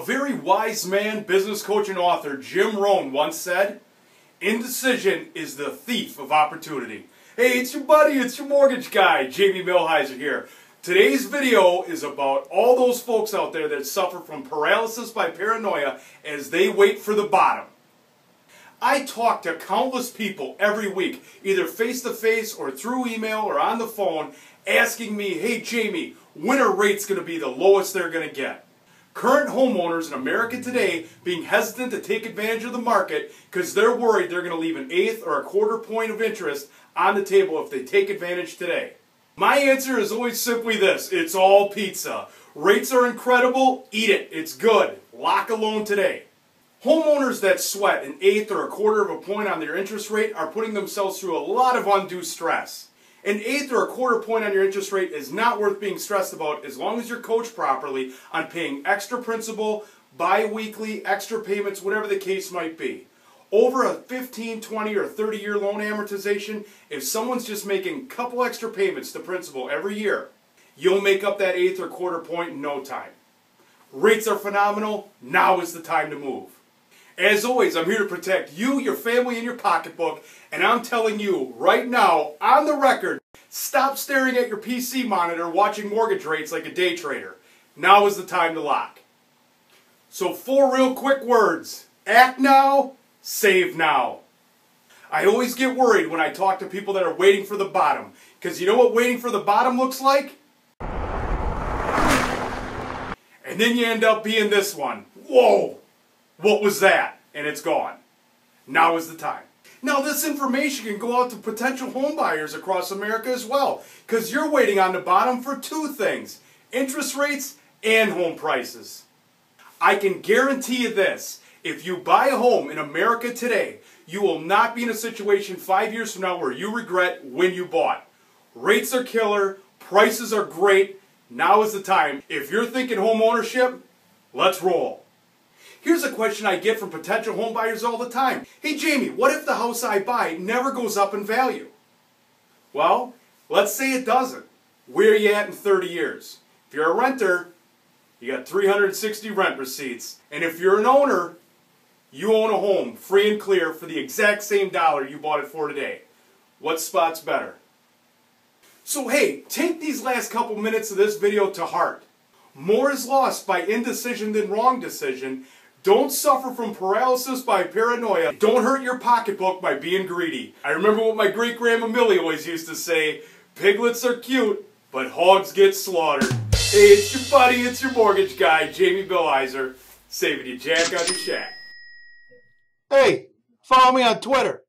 A very wise man, business coach, and author, Jim Rohn, once said, Indecision is the thief of opportunity. Hey, it's your buddy, it's your mortgage guy, Jamie Millhiser here. Today's video is about all those folks out there that suffer from paralysis by paranoia as they wait for the bottom. I talk to countless people every week, either face to face or through email or on the phone, asking me, hey Jamie, when are rates going to be the lowest they're going to get? Current homeowners in America today being hesitant to take advantage of the market because they're worried they're going to leave an eighth or a quarter point of interest on the table if they take advantage today. My answer is always simply this it's all pizza. Rates are incredible, eat it, it's good. Lock a loan today. Homeowners that sweat an eighth or a quarter of a point on their interest rate are putting themselves through a lot of undue stress. An eighth or a quarter point on your interest rate is not worth being stressed about as long as you're coached properly on paying extra principal, bi-weekly, extra payments, whatever the case might be. Over a 15, 20, or 30 year loan amortization, if someone's just making a couple extra payments to principal every year, you'll make up that eighth or quarter point in no time. Rates are phenomenal. Now is the time to move. As always, I'm here to protect you, your family, and your pocketbook, and I'm telling you right now, on the record, stop staring at your PC monitor watching mortgage rates like a day trader. Now is the time to lock. So four real quick words. Act now, save now. I always get worried when I talk to people that are waiting for the bottom. Because you know what waiting for the bottom looks like? And then you end up being this one. Whoa! What was that? And it's gone. Now is the time. Now this information can go out to potential homebuyers across America as well, because you're waiting on the bottom for two things, interest rates and home prices. I can guarantee you this, if you buy a home in America today, you will not be in a situation five years from now where you regret when you bought. Rates are killer, prices are great, now is the time. If you're thinking home ownership, let's roll. Here's a question I get from potential homebuyers all the time. Hey Jamie, what if the house I buy never goes up in value? Well, let's say it doesn't. Where are you at in 30 years? If you're a renter, you got 360 rent receipts. And if you're an owner, you own a home free and clear for the exact same dollar you bought it for today. What spot's better? So hey, take these last couple minutes of this video to heart. More is lost by indecision than wrong decision, don't suffer from paralysis by paranoia. Don't hurt your pocketbook by being greedy. I remember what my great grandma Millie always used to say, piglets are cute, but hogs get slaughtered. Hey, it's your buddy, it's your mortgage guy, Jamie Millhiser, saving you jack on your shack. Hey, follow me on Twitter